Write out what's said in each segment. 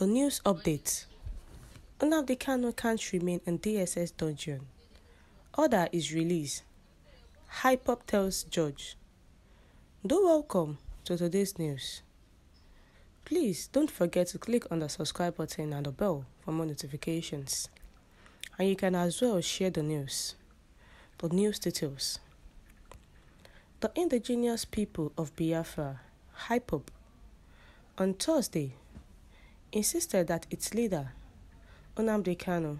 The news update. Nnamdi Kanu can't remain in DSS dungeon. Order is released. Hypop tells judge. Do welcome to today's news. Please don't forget to click on the subscribe button and the bell for more notifications. And you can as well share the news. The news details. The indigenous people of Biafra, Hypop, on Thursday insisted that its leader, Nnamdi Kanu,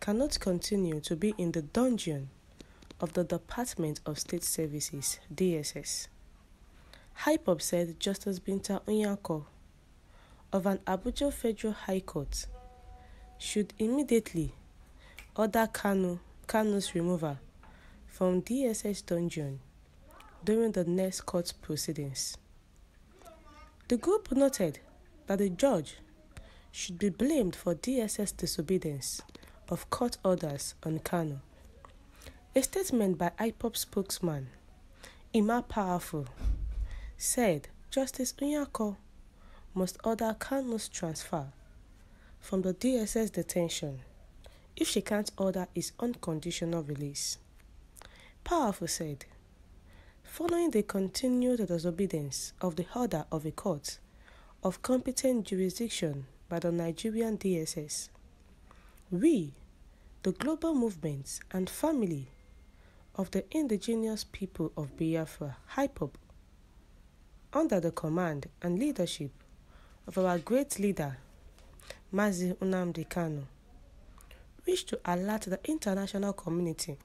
cannot continue to be in the dungeon of the Department of State Services (DSS). HIPOB said Justice Binta Nyako of an Abuja Federal High Court should immediately order Kanu Kanu's removal from DSS dungeon during the next court proceedings. The group noted that the judge should be blamed for DSS disobedience of court orders on Kanu. A statement by IPOB spokesman Emma Powerful said Justice Nyako must order Kanu's transfer from the DSS detention if she can't order his unconditional release. Powerful said, following the continued disobedience of the order of a court of competent jurisdiction by the Nigerian DSS, we, the global movements and family of the indigenous people of Biafra, HIPOP, under the command and leadership of our great leader, Mazi Nnamdi Kanu, wish to alert the international community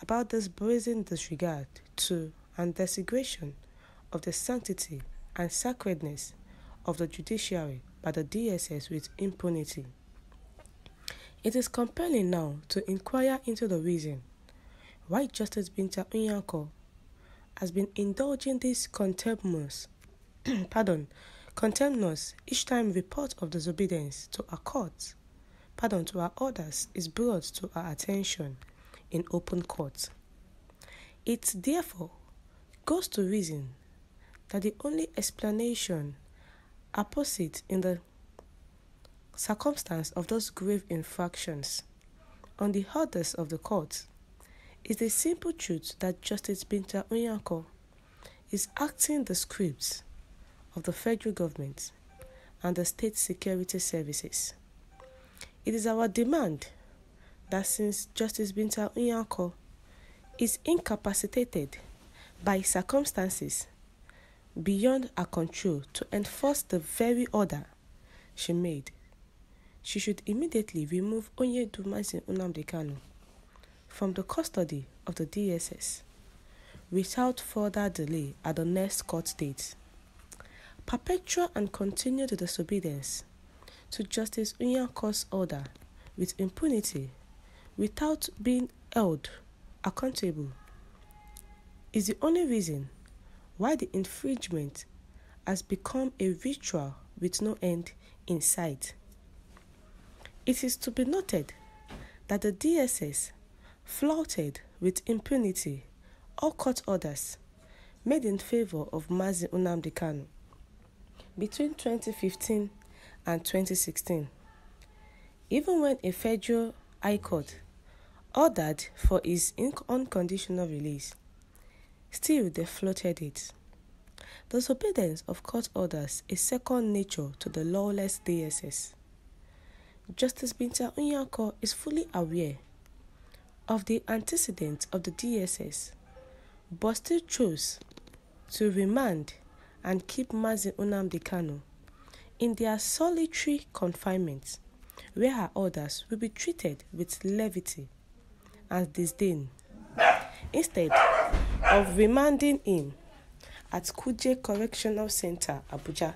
about this brazen disregard to and desecration of the sanctity and sacredness of the judiciary by the DSS with impunity. It is compelling now to inquire into the reason why Justice Binta Nyako has been indulging this contemptuous, pardon, contemptuous each time report of disobedience to a court, pardon, to our orders is brought to our attention in open court. It therefore goes to reason that the only explanation apposite in the circumstance of those grave infractions on the orders of the court is the simple truth that Justice Binta Nyako is acting the scripts of the federal government and the state security services. It is our demand that since Justice Binta Nyako is incapacitated by circumstances beyond her control to enforce the very order she made, she should immediately remove Onyendu Mazi Nnamdi Kanu from the custody of the DSS without further delay at the next court date. Perpetual and continued disobedience to Justice Nyako's order with impunity without being held accountable is the only reason why the infringement has become a ritual with no end in sight. It is to be noted that the DSS flouted with impunity all court orders made in favor of Mazi Nnamdi Kanu between 2015 and 2016. Even when a federal high court ordered for his unconditional release, still they flouted it. The disobedience of court orders is second nature to the lawless DSS. Justice Binta Nyako is fully aware of the antecedents of the DSS, but still chose to remand and keep Mazi Nnamdi Kanu in their solitary confinement, where her orders will be treated with levity and disdain, instead of remanding him at Kuje Correctional Center, Abuja,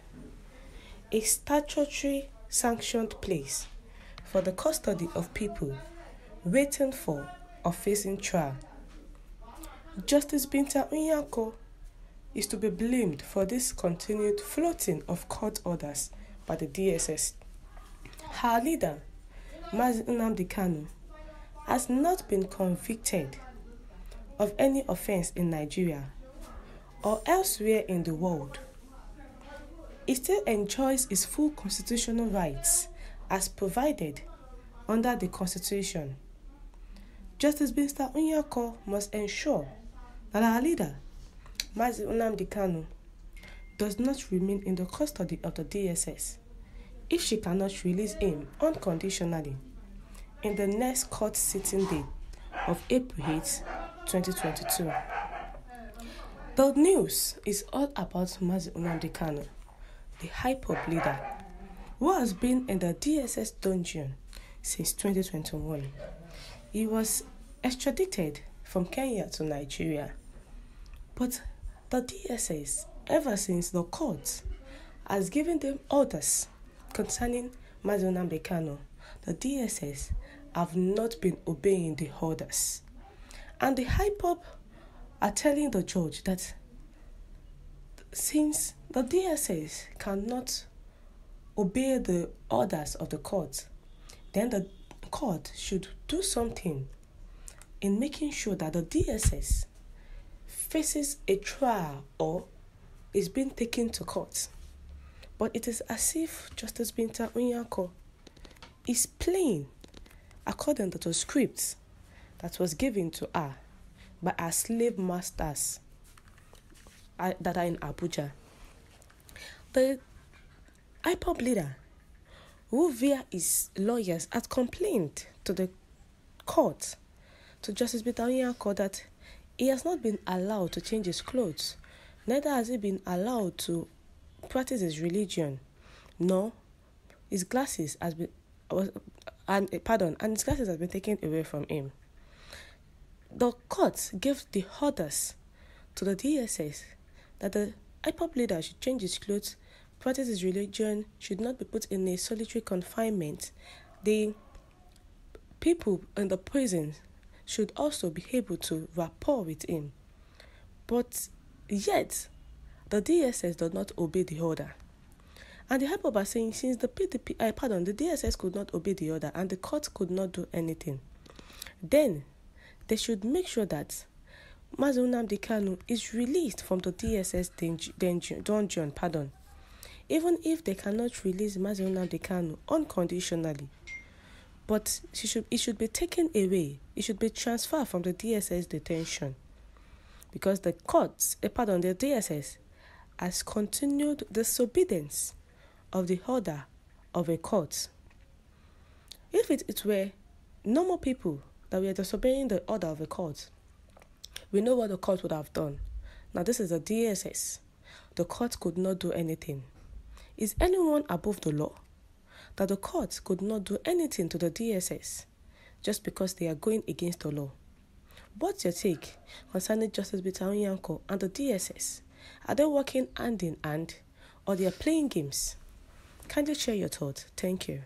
a statutory sanctioned place for the custody of people waiting for or facing trial. Justice Binta Nyako is to be blamed for this continued floating of court orders by the DSS. Her leader, Mazi Nnamdi Kanu, has not been convicted of any offense in Nigeria or elsewhere in the world. he still enjoys his full constitutional rights as provided under the Constitution. Justice Mr. Nyako must ensure that our leader, Mazi Nnamdi Kanu, does not remain in the custody of the DSS if she cannot release him unconditionally in the next court sitting date of April 8, 2022. The news is all about Mazi Nnamdi Kanu, the hip-hop leader who has been in the DSS dungeon since 2021. He was extradited from Kenya to Nigeria. But the DSS, ever since the court has given them orders concerning Mazi Nnamdi Kanu, the DSS have not been obeying the orders. And the high pop are telling the judge that since the DSS cannot obey the orders of the court, then the court should do something in making sure that the DSS faces a trial or is being taken to court. But it is as if Justice Binta Nyako is playing according to the script that was given to her by her slave masters uh, that are in Abuja. The IPOB leader who via his lawyers had complained to the court, to Justice Binta Nyako, that he has not been allowed to change his clothes, neither has he been allowed to practice his religion, nor his glasses has been was and pardon and his glasses has been taken away from him. The court gave the orders to the DSS that the IPOB leader should change his clothes practice his religion should not be put in a solitary confinement. The people in the prison should also be able to rapport with him. But yet, the DSS did not obey the order. And the HIPOB are saying since the PDP, uh, pardon, the DSS could not obey the order and the court could not do anything, then they should make sure that Nnamdi Kanu is released from the DSS dungeon, dungeon pardon, even if they cannot release Nnamdi Kanu unconditionally. But she should, it should be taken away. It should be transferred from the DSS detention. Because the courts, uh, pardon, the DSS has continued disobedience of the order of a court. If it, it were normal people that we are disobeying the order of the court, we know what the court would have done. Now, this is a DSS. The court could not do anything. Is anyone above the law? That the court could not do anything to the DSS just because they are going against the law. What's your take concerning Justice Binta Nyako and the DSS? Are they working hand in hand or they are playing games? Kindly share your thoughts. Thank you.